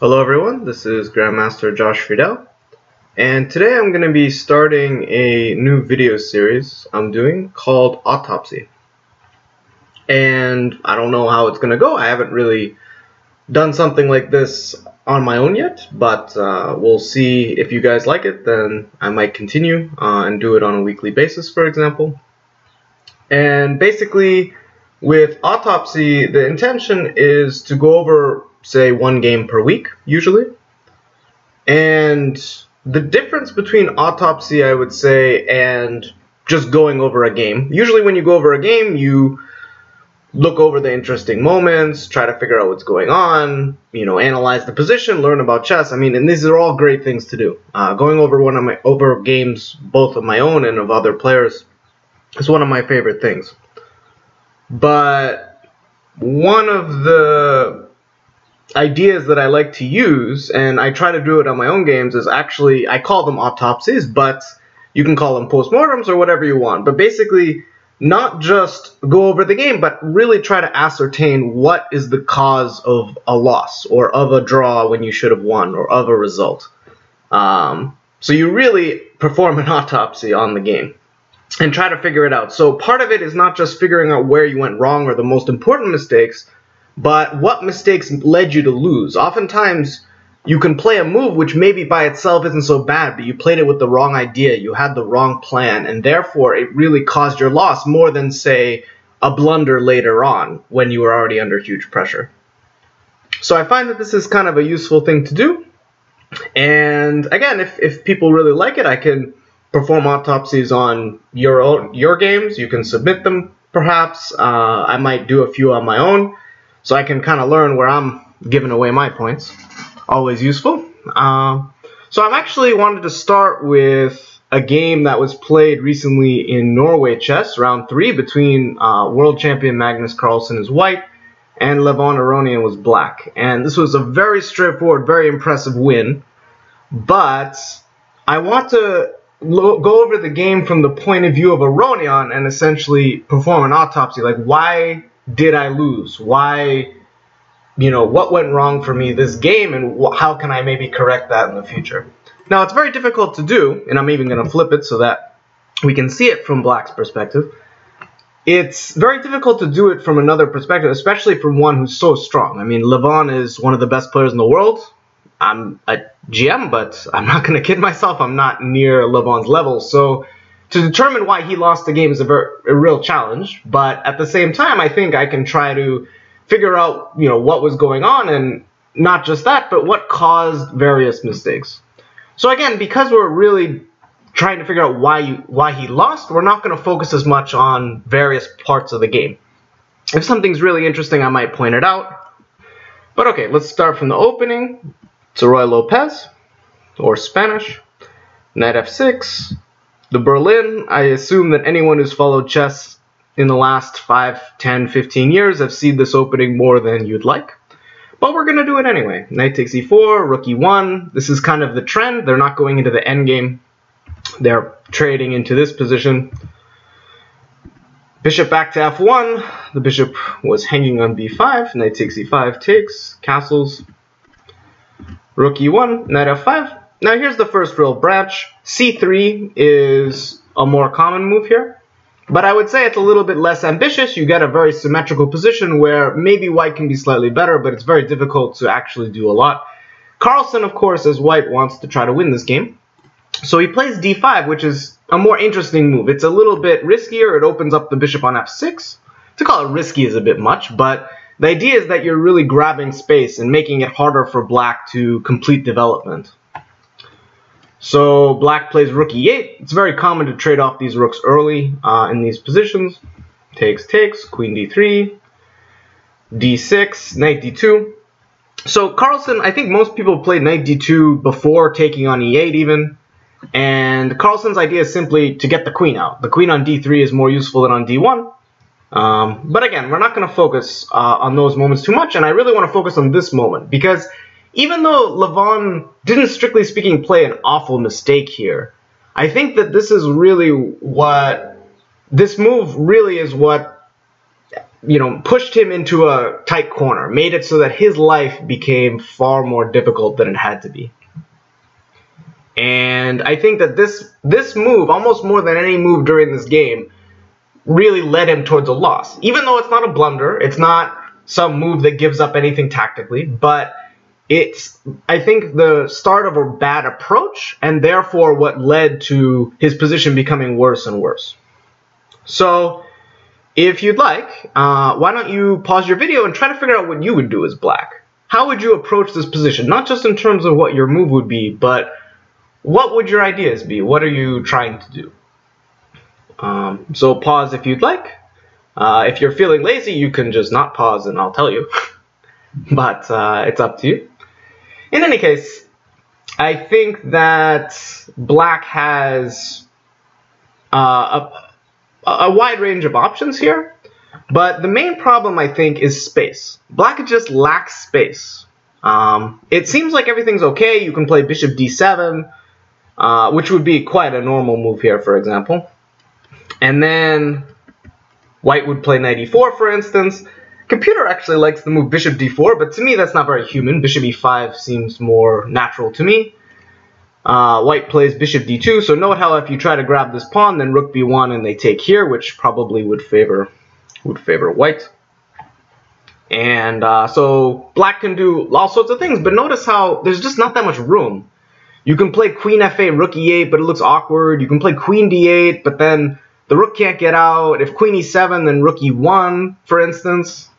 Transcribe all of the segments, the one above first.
Hello everyone, this is Grandmaster Josh Friedel, and today I'm going to be starting a new video series I'm doing called Autopsy. And I don't know how it's going to go, I haven't really done something like this on my own yet, but uh, we'll see if you guys like it, then I might continue uh, and do it on a weekly basis, for example. And basically, with Autopsy, the intention is to go over say one game per week usually. And the difference between autopsy, I would say, and just going over a game. Usually, when you go over a game, you look over the interesting moments, try to figure out what's going on, you know, analyze the position, learn about chess. I mean, and these are all great things to do. Uh, going over one of my over games, both of my own and of other players, is one of my favorite things. But one of the ideas that I like to use, and I try to do it on my own games, is actually, I call them autopsies, but you can call them postmortems or whatever you want. But basically, not just go over the game, but really try to ascertain what is the cause of a loss, or of a draw when you should have won, or of a result. Um, so you really perform an autopsy on the game and try to figure it out. So part of it is not just figuring out where you went wrong or the most important mistakes, but what mistakes led you to lose? Oftentimes, you can play a move which maybe by itself isn't so bad, but you played it with the wrong idea, you had the wrong plan, and therefore it really caused your loss more than, say, a blunder later on when you were already under huge pressure. So I find that this is kind of a useful thing to do. And again, if, if people really like it, I can perform autopsies on your own your games. You can submit them, perhaps. Uh, I might do a few on my own so I can kind of learn where I'm giving away my points. Always useful. Uh, so I'm actually wanted to start with a game that was played recently in Norway chess, round three, between uh, world champion Magnus Carlsen is white and Levon Aronian was black. And this was a very straightforward, very impressive win. But I want to go over the game from the point of view of Aronian and essentially perform an autopsy. Like, why did I lose? Why, you know, what went wrong for me this game and how can I maybe correct that in the future? Now, it's very difficult to do, and I'm even going to flip it so that we can see it from Black's perspective. It's very difficult to do it from another perspective, especially from one who's so strong. I mean, Levon is one of the best players in the world. I'm a GM, but I'm not going to kid myself. I'm not near Levon's level. So to determine why he lost the game is a, very, a real challenge. But at the same time, I think I can try to figure out, you know, what was going on, and not just that, but what caused various mistakes. So again, because we're really trying to figure out why you, why he lost, we're not going to focus as much on various parts of the game. If something's really interesting, I might point it out. But okay, let's start from the opening. It's Ruy Lopez, or Spanish. Knight f6, the Berlin, I assume that anyone who's followed chess in the last 5, 10, 15 years have seen this opening more than you'd like. But we're going to do it anyway. Knight takes e4, rook e1. This is kind of the trend. They're not going into the endgame. They're trading into this position. Bishop back to f1. The bishop was hanging on b5. Knight takes e5, takes, castles. Rook e1, knight f5. Now here's the first real branch. C3 is a more common move here. But I would say it's a little bit less ambitious. You get a very symmetrical position where maybe white can be slightly better, but it's very difficult to actually do a lot. Carlsen, of course, as white, wants to try to win this game. So he plays d5, which is a more interesting move. It's a little bit riskier. It opens up the bishop on f6. To call it risky is a bit much, but the idea is that you're really grabbing space and making it harder for black to complete development. So black plays rook e8. It's very common to trade off these rooks early uh, in these positions. Takes, takes, queen d3, d6, knight d2. So Carlsen, I think most people played knight d2 before taking on e8 even. And Carlsen's idea is simply to get the queen out. The queen on d3 is more useful than on d1. Um, but again, we're not going to focus uh, on those moments too much, and I really want to focus on this moment because even though Levon didn't strictly speaking play an awful mistake here, I think that this is really what this move really is what you know, pushed him into a tight corner, made it so that his life became far more difficult than it had to be. And I think that this this move, almost more than any move during this game, really led him towards a loss. Even though it's not a blunder, it's not some move that gives up anything tactically, but it's I think the start of a bad approach and therefore what led to his position becoming worse and worse. So if you'd like, uh, why don't you pause your video and try to figure out what you would do as black. How would you approach this position? Not just in terms of what your move would be, but what would your ideas be? What are you trying to do? Um, so pause if you'd like. Uh, if you're feeling lazy, you can just not pause and I'll tell you. but uh, it's up to you. In any case, I think that black has uh, a, a wide range of options here, but the main problem I think is space. Black just lacks space. Um, it seems like everything's okay. You can play bishop d7, uh, which would be quite a normal move here, for example. And then white would play knight e4, for instance. Computer actually likes the move bishop d4, but to me that's not very human. Bishop e5 seems more natural to me. Uh, white plays bishop d2, so note how if you try to grab this pawn, then rook b1 and they take here, which probably would favor would favor white. And uh, so black can do all sorts of things, but notice how there's just not that much room. You can play queen f8, rook e8, but it looks awkward. You can play queen d8, but then the rook can't get out. If queen e7, then rook e1, for instance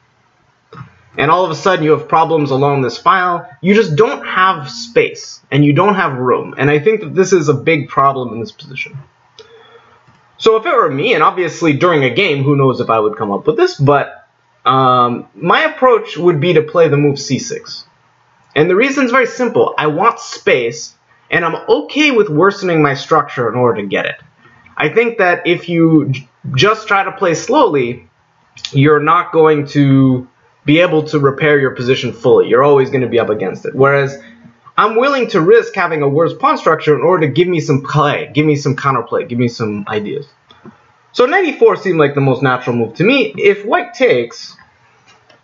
and all of a sudden you have problems along this file, you just don't have space and you don't have room. And I think that this is a big problem in this position. So if it were me, and obviously during a game, who knows if I would come up with this, but um, my approach would be to play the move c6. And the reason is very simple. I want space, and I'm okay with worsening my structure in order to get it. I think that if you just try to play slowly, you're not going to be able to repair your position fully. You're always going to be up against it. Whereas I'm willing to risk having a worse pawn structure in order to give me some play, give me some counterplay, give me some ideas. So knight e4 seemed like the most natural move to me. If white takes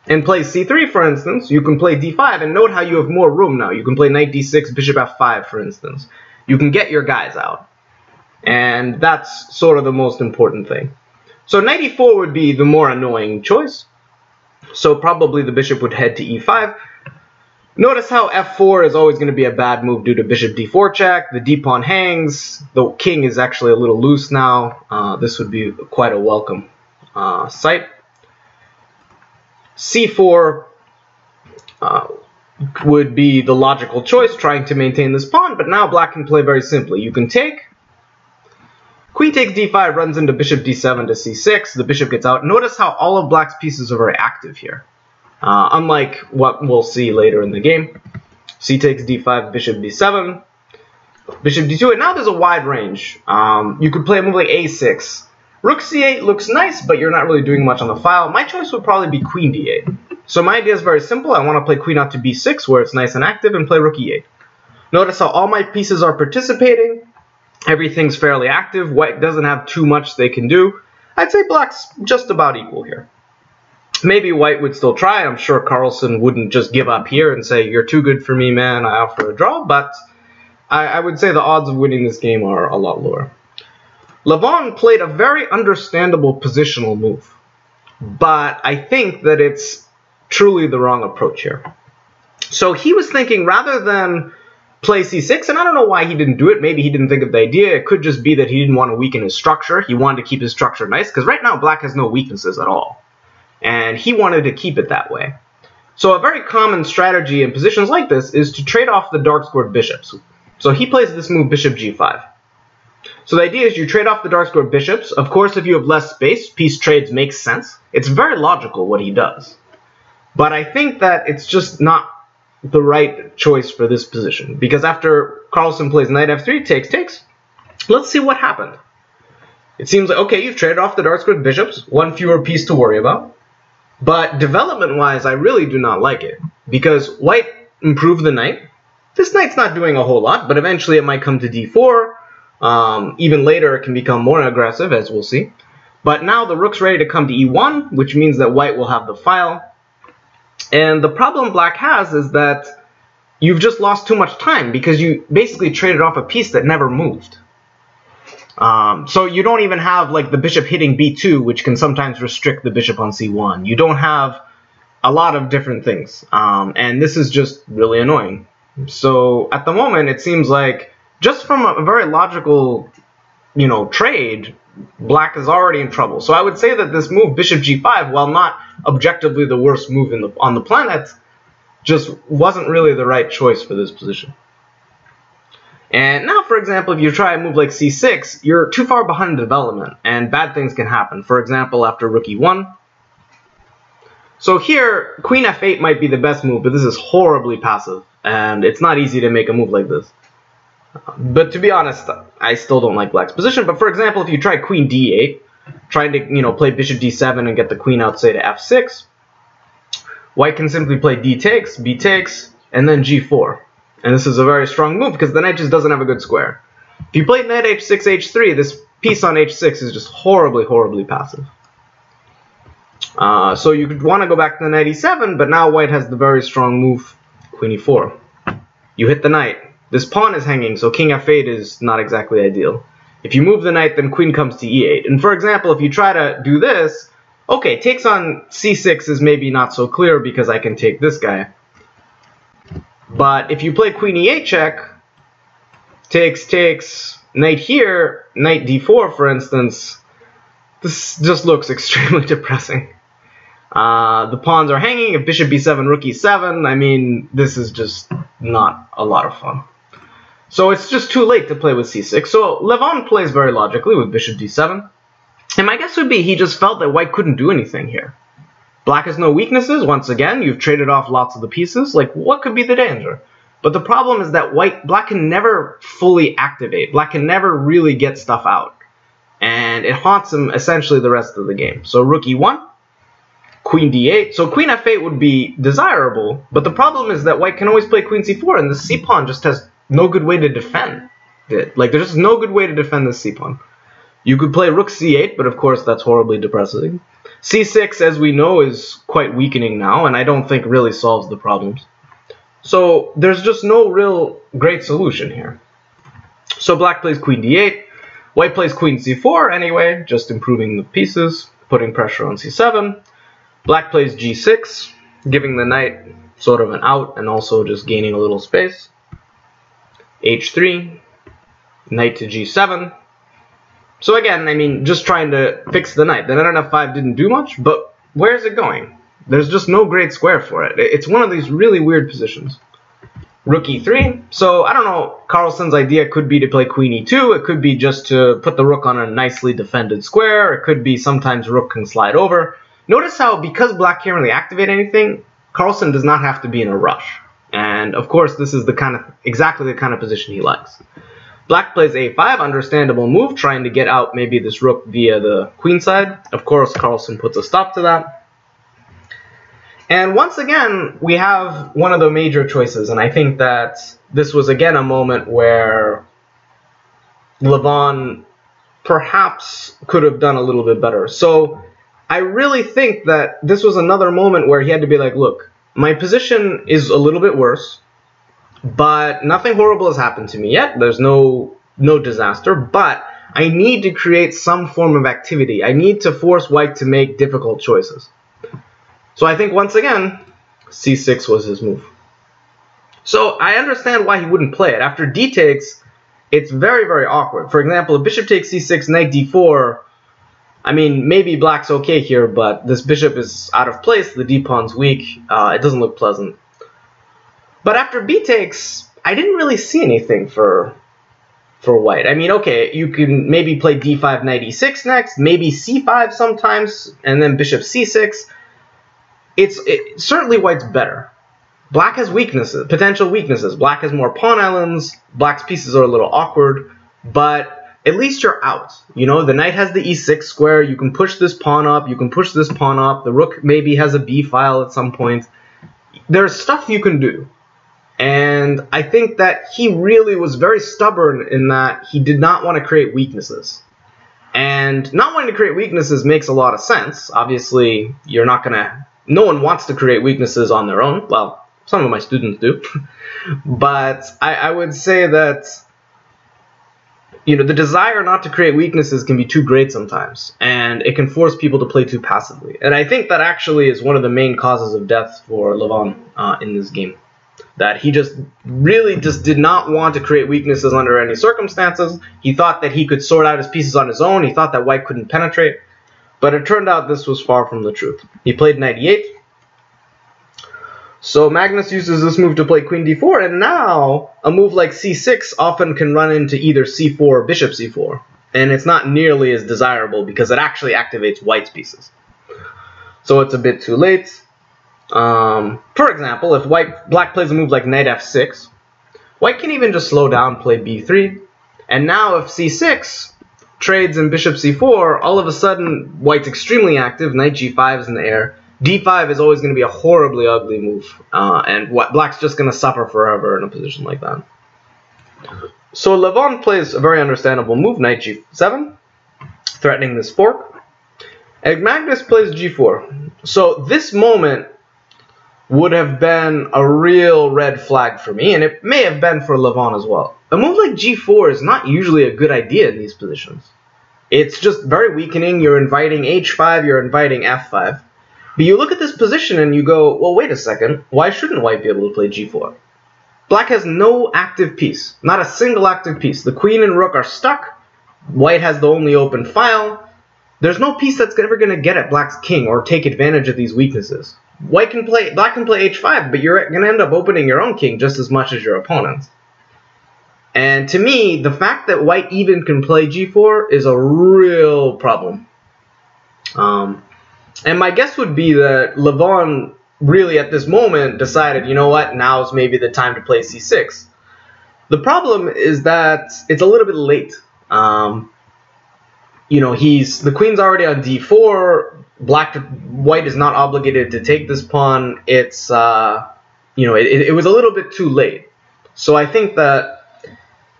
and plays c3, for instance, you can play d5, and note how you have more room now. You can play knight d6, bishop f5, for instance. You can get your guys out. And that's sort of the most important thing. So knight e4 would be the more annoying choice. So probably the bishop would head to e5. Notice how f4 is always going to be a bad move due to bishop d4 check. The d-pawn hangs. The king is actually a little loose now. Uh, this would be quite a welcome uh, sight. c4 uh, would be the logical choice, trying to maintain this pawn, but now black can play very simply. You can take, Queen takes d5, runs into bishop d7 to c6. The bishop gets out. Notice how all of black's pieces are very active here. Uh, unlike what we'll see later in the game. c takes d5, bishop d7, bishop d2, and now there's a wide range. Um, you could play a move like a6. Rook c8 looks nice, but you're not really doing much on the file. My choice would probably be queen d8. So my idea is very simple. I want to play queen out to b6, where it's nice and active, and play rook e8. Notice how all my pieces are participating. Everything's fairly active. White doesn't have too much they can do. I'd say black's just about equal here. Maybe white would still try. I'm sure Carlsen wouldn't just give up here and say, you're too good for me, man. I offer a draw. But I, I would say the odds of winning this game are a lot lower. Levon played a very understandable positional move. But I think that it's truly the wrong approach here. So he was thinking rather than play c6, and I don't know why he didn't do it. Maybe he didn't think of the idea. It could just be that he didn't want to weaken his structure. He wanted to keep his structure nice, because right now black has no weaknesses at all. And he wanted to keep it that way. So a very common strategy in positions like this is to trade off the dark squared bishops. So he plays this move bishop g5. So the idea is you trade off the dark squared bishops. Of course, if you have less space, piece trades makes sense. It's very logical what he does. But I think that it's just not the right choice for this position. Because after Carlsen plays knight f3, takes, takes, let's see what happened. It seems like, okay, you've traded off the dark squared bishops, one fewer piece to worry about. But development-wise, I really do not like it. Because white improved the knight. This knight's not doing a whole lot, but eventually it might come to d4. Um, even later, it can become more aggressive, as we'll see. But now the rook's ready to come to e1, which means that white will have the file. And the problem black has is that you've just lost too much time because you basically traded off a piece that never moved. Um, so you don't even have like the bishop hitting b2, which can sometimes restrict the bishop on c1. You don't have a lot of different things, um, and this is just really annoying. So at the moment, it seems like just from a very logical, you know, trade, black is already in trouble. So I would say that this move, bishop g5, while not objectively the worst move the, on the planet, just wasn't really the right choice for this position. And now, for example, if you try a move like c6, you're too far behind in development, and bad things can happen. For example, after rook e1. So here, queen f8 might be the best move, but this is horribly passive, and it's not easy to make a move like this. But to be honest, I still don't like black's position. But for example, if you try queen d8, trying to you know play bishop d7 and get the queen out, say, to f6, white can simply play d takes, b takes, and then g4. And this is a very strong move because the knight just doesn't have a good square. If you play knight h6, h3, this piece on h6 is just horribly, horribly passive. Uh, so you could want to go back to the knight e7, but now white has the very strong move, queen e4. You hit the knight. This pawn is hanging, so king f8 is not exactly ideal. If you move the knight, then queen comes to e8. And for example, if you try to do this, okay, takes on c6 is maybe not so clear because I can take this guy. But if you play queen e8 check, takes, takes, knight here, knight d4 for instance, this just looks extremely depressing. Uh, the pawns are hanging, if bishop b7, rook e7, I mean, this is just not a lot of fun. So it's just too late to play with c6. So Levon plays very logically with bishop d7. And my guess would be he just felt that white couldn't do anything here. Black has no weaknesses. Once again, you've traded off lots of the pieces. Like, what could be the danger? But the problem is that white, black can never fully activate. Black can never really get stuff out. And it haunts him essentially the rest of the game. So rook e1, queen d8. So queen f8 would be desirable, but the problem is that white can always play queen c4, and the c pawn just has no good way to defend it. Like, there's just no good way to defend the c pawn. You could play rook c8, but of course that's horribly depressing. c6, as we know, is quite weakening now, and I don't think really solves the problems. So there's just no real great solution here. So black plays queen d8, white plays queen c4 anyway, just improving the pieces, putting pressure on c7. Black plays g6, giving the knight sort of an out and also just gaining a little space. H3, knight to g7, so again, I mean, just trying to fix the knight. The knight on f5 didn't do much, but where is it going? There's just no great square for it. It's one of these really weird positions. Rook e3. So, I don't know, Carlsen's idea could be to play queen e2. It could be just to put the rook on a nicely defended square. It could be sometimes rook can slide over. Notice how, because black can't really activate anything, Carlsen does not have to be in a rush. And, of course, this is the kind of exactly the kind of position he likes. Black plays a5, understandable move, trying to get out maybe this rook via the queen side. Of course, Carlsen puts a stop to that. And once again, we have one of the major choices, and I think that this was again a moment where Levon perhaps could have done a little bit better. So I really think that this was another moment where he had to be like, look, my position is a little bit worse but nothing horrible has happened to me yet. There's no no disaster, but I need to create some form of activity. I need to force white to make difficult choices. So I think once again, c6 was his move. So I understand why he wouldn't play it. After d takes, it's very, very awkward. For example, if bishop takes c6, knight d4, I mean, maybe black's okay here, but this bishop is out of place, the d pawn's weak, uh, it doesn't look pleasant. But after b takes, I didn't really see anything for for white. I mean, okay, you can maybe play d5, knight e6 next, maybe c5 sometimes, and then bishop c6. It's it, certainly white's better. Black has weaknesses, potential weaknesses. Black has more pawn islands. Black's pieces are a little awkward, but at least you're out. You know, the knight has the e6 square. You can push this pawn up. You can push this pawn up. The rook maybe has a b file at some point. There's stuff you can do. And I think that he really was very stubborn in that he did not want to create weaknesses. And not wanting to create weaknesses makes a lot of sense. Obviously, you're not gonna. No one wants to create weaknesses on their own. Well, some of my students do, but I, I would say that you know, the desire not to create weaknesses can be too great sometimes, and it can force people to play too passively. And I think that actually is one of the main causes of death for Levon uh, in this game. That he just really just did not want to create weaknesses under any circumstances. He thought that he could sort out his pieces on his own. He thought that white couldn't penetrate. But it turned out this was far from the truth. He played knight e8, so Magnus uses this move to play queen d4, and now a move like c6 often can run into either c4 or bishop c4. And it's not nearly as desirable because it actually activates white's pieces. So it's a bit too late. Um, for example, if white black plays a move like knight f6, white can even just slow down, play b3. And now if c6 trades in bishop c4, all of a sudden white's extremely active, knight g5 is in the air, d5 is always going to be a horribly ugly move, uh, and what black's just going to suffer forever in a position like that. So Levon plays a very understandable move, knight g7, threatening this fork. And Magnus plays g4. So this moment would have been a real red flag for me, and it may have been for Levon as well. A move like g4 is not usually a good idea in these positions. It's just very weakening. You're inviting h5, you're inviting f5. But you look at this position and you go, well, wait a second. Why shouldn't white be able to play g4? Black has no active piece. Not a single active piece. The queen and rook are stuck. White has the only open file. There's no piece that's ever going to get at black's king or take advantage of these weaknesses. White can play, black can play h5, but you're going to end up opening your own king just as much as your opponent's. And to me, the fact that white even can play g4 is a real problem. Um, and my guess would be that Levon really at this moment decided, you know what, now's maybe the time to play c6. The problem is that it's a little bit late. Um, you know, he's the queen's already on d4. Black, white is not obligated to take this pawn. It's, uh, you know, it, it was a little bit too late. So I think that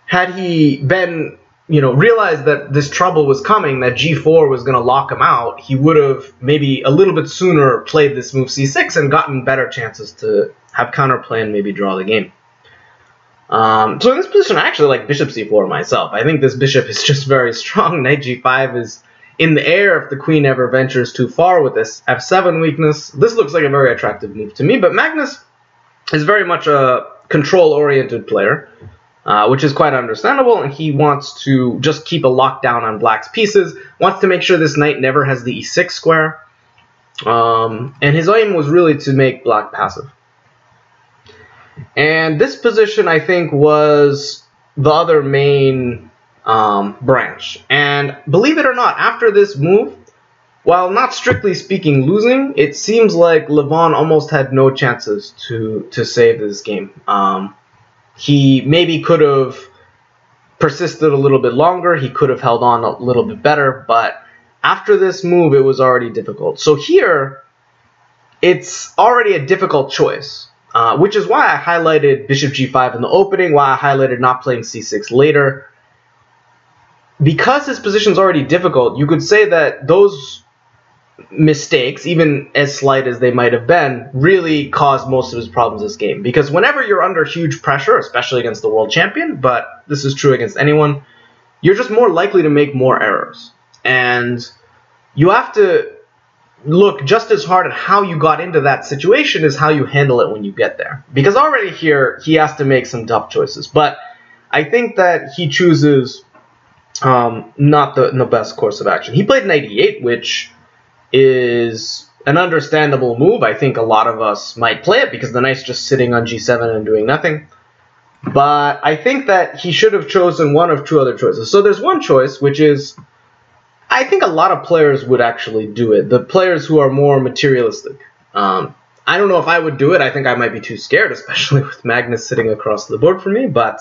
had he been you know, realized that this trouble was coming, that g4 was going to lock him out, he would have maybe a little bit sooner played this move c6 and gotten better chances to have counterplay and maybe draw the game. Um, so in this position, I actually like bishop c4 myself. I think this bishop is just very strong. Knight g5 is in the air if the queen ever ventures too far with this f7 weakness. This looks like a very attractive move to me, but Magnus is very much a control-oriented player uh, which is quite understandable, and he wants to just keep a lockdown on black's pieces, wants to make sure this knight never has the e6 square, um, and his aim was really to make black passive. And this position, I think, was the other main um, branch. And believe it or not, after this move, while not strictly speaking losing, it seems like Levon almost had no chances to, to save this game. Um, he maybe could have persisted a little bit longer. He could have held on a little bit better, but after this move, it was already difficult. So here, it's already a difficult choice, uh, which is why I highlighted bishop g5 in the opening, why I highlighted not playing c6 later. Because his position is already difficult, you could say that those mistakes, even as slight as they might have been, really caused most of his problems this game. Because whenever you're under huge pressure, especially against the world champion, but this is true against anyone, you're just more likely to make more errors. And you have to look just as hard at how you got into that situation as how you handle it when you get there. Because already here, he has to make some tough choices. But I think that he chooses um, not the, the best course of action. He played knight e8, which is an understandable move. I think a lot of us might play it because the knight's just sitting on g7 and doing nothing. But I think that he should have chosen one of two other choices. So there's one choice, which is I think a lot of players would actually do it. The players who are more materialistic. Um, I don't know if I would do it. I think I might be too scared, especially with Magnus sitting across the board from me. But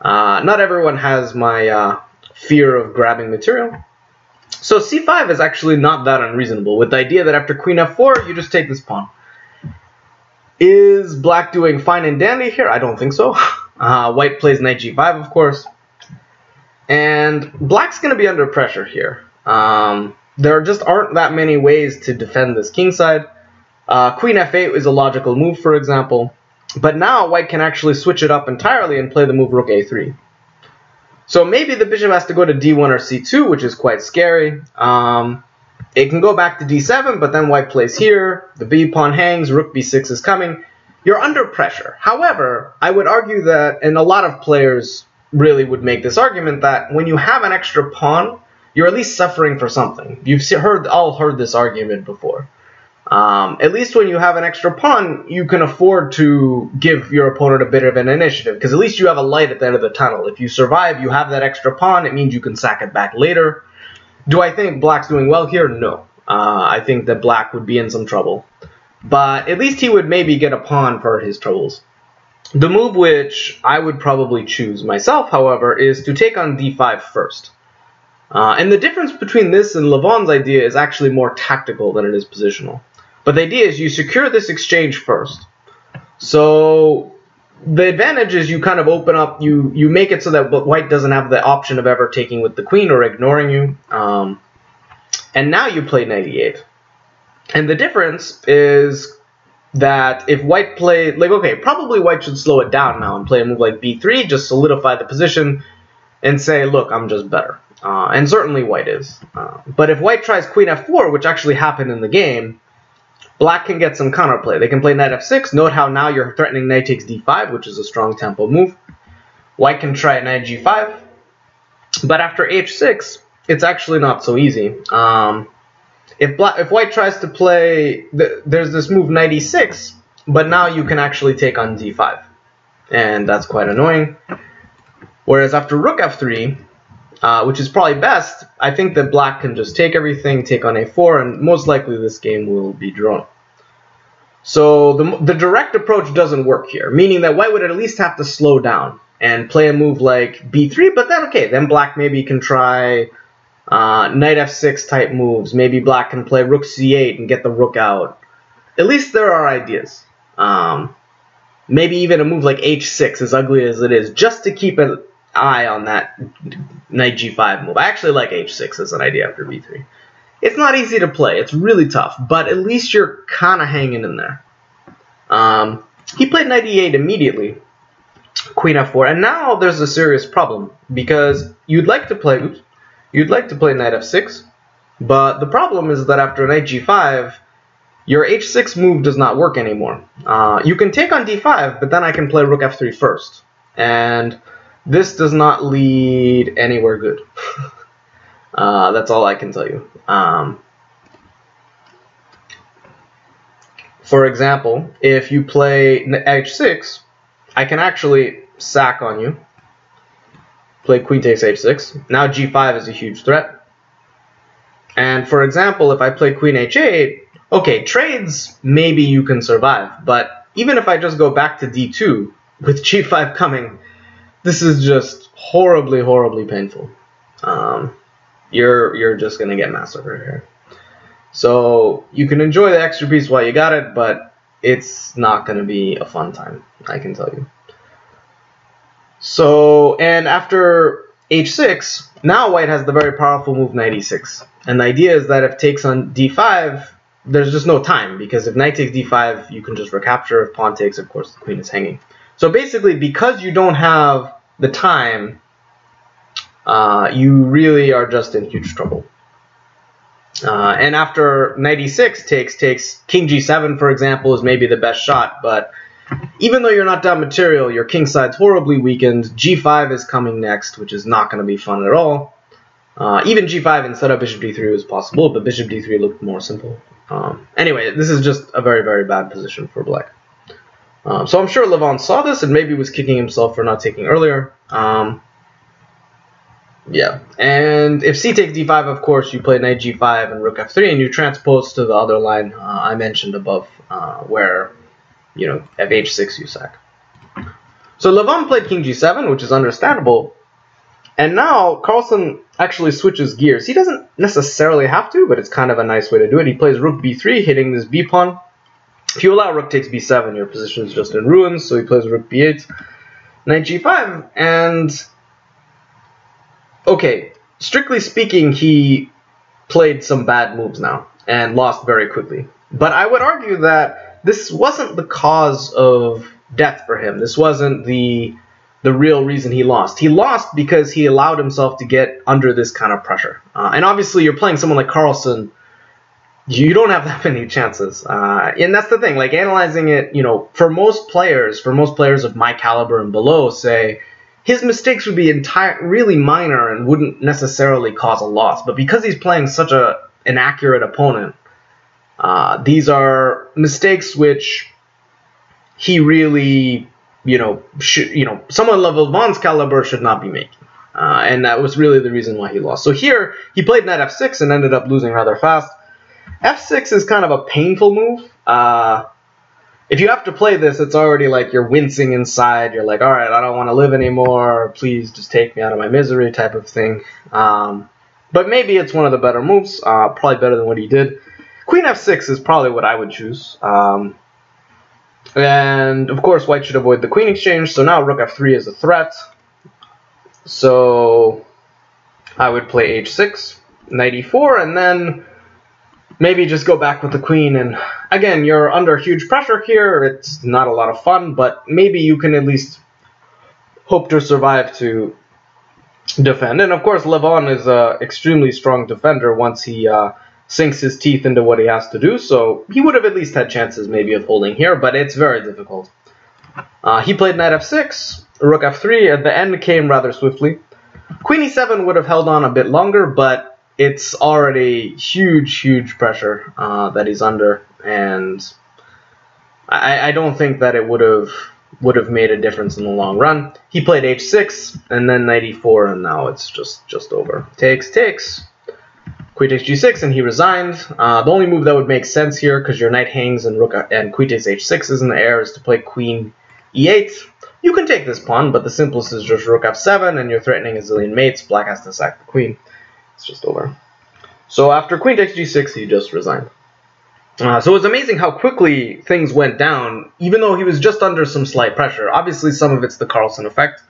uh, not everyone has my uh, fear of grabbing material. So c5 is actually not that unreasonable, with the idea that after queen f4, you just take this pawn. Is black doing fine and dandy here? I don't think so. Uh, white plays knight g5, of course. And black's going to be under pressure here. Um, there just aren't that many ways to defend this kingside. Uh, queen f8 is a logical move, for example. But now white can actually switch it up entirely and play the move rook a3. So maybe the bishop has to go to d1 or c2, which is quite scary. Um, it can go back to d7, but then white plays here. The b pawn hangs, rook b6 is coming. You're under pressure. However, I would argue that, and a lot of players really would make this argument, that when you have an extra pawn, you're at least suffering for something. You've heard all heard this argument before. Um, at least when you have an extra pawn, you can afford to give your opponent a bit of an initiative, because at least you have a light at the end of the tunnel. If you survive, you have that extra pawn, it means you can sack it back later. Do I think black's doing well here? No. Uh, I think that black would be in some trouble. But at least he would maybe get a pawn for his troubles. The move which I would probably choose myself, however, is to take on d5 first. Uh, and the difference between this and Levon's idea is actually more tactical than it is positional. But the idea is you secure this exchange first. So the advantage is you kind of open up, you you make it so that white doesn't have the option of ever taking with the queen or ignoring you. Um, and now you play knight e8. And the difference is that if white played, like, okay, probably white should slow it down now and play a move like b3, just solidify the position and say, look, I'm just better. Uh, and certainly white is. Uh, but if white tries queen f4, which actually happened in the game, Black can get some counterplay. They can play knight f6. Note how now you're threatening knight takes d5, which is a strong tempo move. White can try knight g5. But after h6, it's actually not so easy. Um, if black, if white tries to play, the, there's this move knight e6, but now you can actually take on d5. And that's quite annoying. Whereas after rook f3, uh, which is probably best, I think that black can just take everything, take on a4, and most likely this game will be drawn. So the, the direct approach doesn't work here, meaning that white would at least have to slow down and play a move like b3, but then, okay, then black maybe can try uh, knight f6 type moves. Maybe black can play rook c8 and get the rook out. At least there are ideas. Um, maybe even a move like h6, as ugly as it is, just to keep an eye on that knight g5 move. I actually like h6 as an idea after b3. It's not easy to play. It's really tough, but at least you're kind of hanging in there. Um, he played knight e8 immediately, queen f4, and now there's a serious problem because you'd like to play, oops, you'd like to play knight f6, but the problem is that after knight g5, your h6 move does not work anymore. Uh, you can take on d5, but then I can play rook f3 first, and this does not lead anywhere good. uh, that's all I can tell you. Um, for example, if you play h6, I can actually sack on you. Play queen takes h6. Now g5 is a huge threat. And for example, if I play queen h8, okay, trades, maybe you can survive. But even if I just go back to d2, with g5 coming, this is just horribly, horribly painful. Um, you're you're just gonna get massacred here. So you can enjoy the extra piece while you got it, but it's not gonna be a fun time. I can tell you. So and after h6, now white has the very powerful move knight e6. And the idea is that if takes on d5, there's just no time because if knight takes d5, you can just recapture. If pawn takes, of course, the queen is hanging. So basically, because you don't have the time, uh, you really are just in huge trouble. Uh, and after knight e6 takes takes king g7, for example, is maybe the best shot. But even though you're not down material, your king side's horribly weakened. g5 is coming next, which is not going to be fun at all. Uh, even g5 instead of bishop d3 was possible, but bishop d3 looked more simple. Um, anyway, this is just a very, very bad position for black. Um, so I'm sure Levon saw this and maybe was kicking himself for not taking earlier. Um, yeah, and if c takes d5, of course, you play knight g5 and rook f3, and you transpose to the other line uh, I mentioned above, uh, where, you know, f h6 you sack. So Levon played king g7, which is understandable, and now Carlsen actually switches gears. He doesn't necessarily have to, but it's kind of a nice way to do it. He plays rook b3, hitting this b pawn, if you allow rook takes b7, your position is just in ruins, so he plays rook b8, knight g5, and... okay, strictly speaking, he played some bad moves now and lost very quickly. But I would argue that this wasn't the cause of death for him. This wasn't the the real reason he lost. He lost because he allowed himself to get under this kind of pressure. Uh, and obviously, you're playing someone like Carlsen. You don't have that many chances, uh, and that's the thing. Like analyzing it, you know, for most players, for most players of my caliber and below, say his mistakes would be entire, really minor and wouldn't necessarily cause a loss. But because he's playing such a an accurate opponent, uh, these are mistakes which he really you know, should, you know, someone Levon's caliber should not be making. Uh, and that was really the reason why he lost. So here, he played knight f6 and ended up losing rather fast. F6 is kind of a painful move. Uh, if you have to play this, it's already like you're wincing inside. You're like, all right, I don't want to live anymore. Please just take me out of my misery type of thing. Um, but maybe it's one of the better moves. Uh, probably better than what he did. Queen f6 is probably what I would choose. Um, and of course, white should avoid the queen exchange, so now rook f3 is a threat. So I would play h6, knight e4, and then maybe just go back with the queen. And again, you're under huge pressure here. It's not a lot of fun, but maybe you can at least hope to survive to defend. And of course, Levon is a extremely strong defender once he uh, sinks his teeth into what he has to do, so he would have at least had chances maybe of holding here, but it's very difficult. Uh, he played knight f6, rook f3, at the end came rather swiftly. Queen e7 would have held on a bit longer, but it's already huge, huge pressure uh, that he's under, and I, I don't think that it would have would have made a difference in the long run. He played h6 and then knight e4, and now it's just just over. Takes, takes. Queen takes g6 and he resigns. Uh, the only move that would make sense here, because your knight hangs and rook and queen takes h6 is in the air, is to play queen e8. You can take this pawn, but the simplest is just rook f7, and you're threatening a zillion mates. Black has to sack the queen. It's just over. So after queen takes g6, he just resigned. Uh, so it's amazing how quickly things went down, even though he was just under some slight pressure. Obviously, some of it's the Carlsen effect,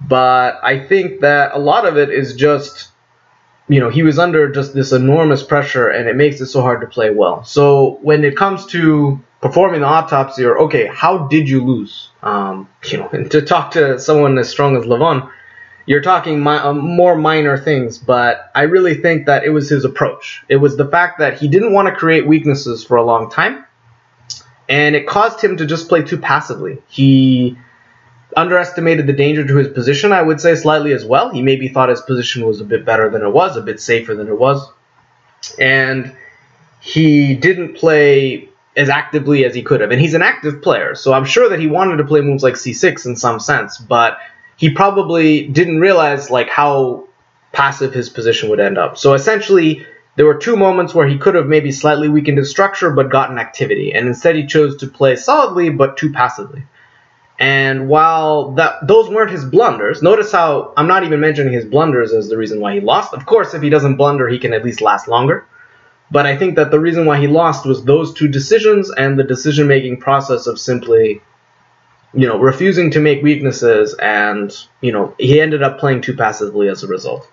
but I think that a lot of it is just you know, he was under just this enormous pressure and it makes it so hard to play well. So when it comes to performing the autopsy or, okay, how did you lose? Um, you know, and to talk to someone as strong as Levon, you're talking mi uh, more minor things, but I really think that it was his approach. It was the fact that he didn't want to create weaknesses for a long time, and it caused him to just play too passively. He underestimated the danger to his position, I would say, slightly as well. He maybe thought his position was a bit better than it was, a bit safer than it was. And he didn't play as actively as he could have. And he's an active player, so I'm sure that he wanted to play moves like c6 in some sense, but he probably didn't realize like how passive his position would end up. So essentially, there were two moments where he could have maybe slightly weakened his structure but gotten activity, and instead he chose to play solidly but too passively. And while that those weren't his blunders, notice how I'm not even mentioning his blunders as the reason why he lost. Of course, if he doesn't blunder, he can at least last longer. But I think that the reason why he lost was those two decisions and the decision-making process of simply, you know, refusing to make weaknesses, and you know, he ended up playing too passively as a result.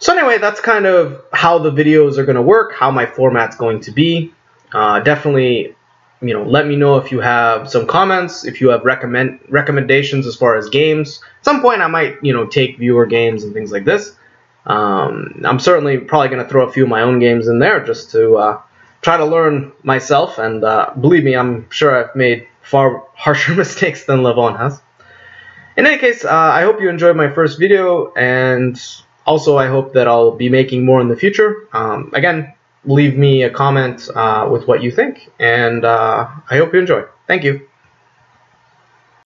So anyway, that's kind of how the videos are going to work, how my format's going to be. Uh, definitely you know, let me know if you have some comments, if you have recommend recommendations as far as games. At some point, I might, you know, take viewer games and things like this. Um, I'm certainly probably going to throw a few of my own games in there just to uh, try to learn myself. And uh, believe me, I'm sure I've made far harsher mistakes than Levon has. In any case, uh, I hope you enjoyed my first video, and also I hope that I'll be making more in the future. Um, again, leave me a comment uh, with what you think, and uh, I hope you enjoy. Thank you.